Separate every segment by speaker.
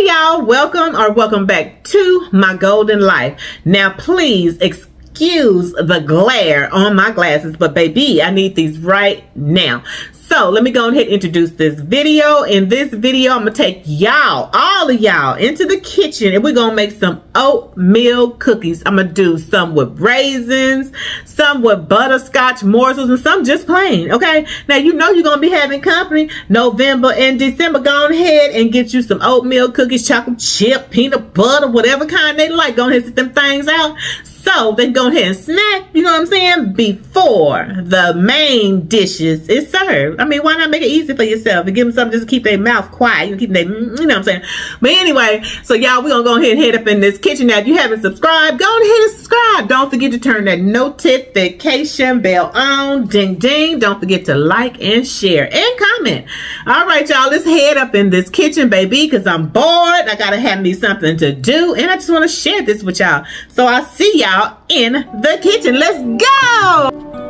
Speaker 1: Hey y'all, welcome or welcome back to my golden life. Now please excuse the glare on my glasses, but baby, I need these right now. So let me go ahead and introduce this video. In this video, I'm gonna take y'all, all of y'all, into the kitchen and we're gonna make some oatmeal cookies. I'm gonna do some with raisins, some with butterscotch morsels, and some just plain, okay? Now you know you're gonna be having company November and December. Go ahead and get you some oatmeal cookies, chocolate chip, peanut butter, whatever kind they like. Go ahead and sit them things out. So they go ahead and snack, you know what I'm saying, before the main dishes is served. I mean, why not make it easy for yourself and give them something just to keep their mouth quiet, you know, keep their, you know what I'm saying. But anyway, so y'all, we're gonna go ahead and head up in this kitchen. Now, if you haven't subscribed, go ahead and subscribe. Don't forget to turn that notification bell on, ding ding. Don't forget to like and share and comment. All right, y'all, let's head up in this kitchen, baby, because I'm bored. I gotta have me something to do, and I just want to share this with y'all. So I'll see y'all out in the kitchen. Let's go!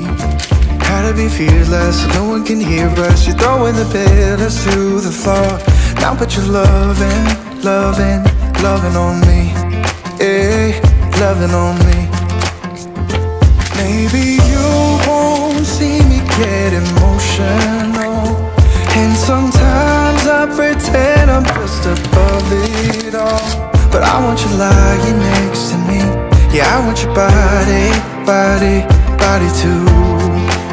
Speaker 2: How to be fearless. So No one can hear us. You're throwing the pillars through the floor. Now put your loving, loving, loving on me. Yeah, loving on me. Maybe you won't see me get emotional. And sometimes I pretend I'm just above it all. But I want you lying next to me. Yeah, I want your body, body, body too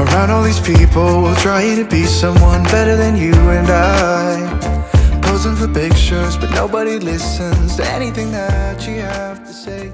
Speaker 2: Around all these people Trying to be someone better than you and I. Posing for pictures But nobody listens to anything that you have to say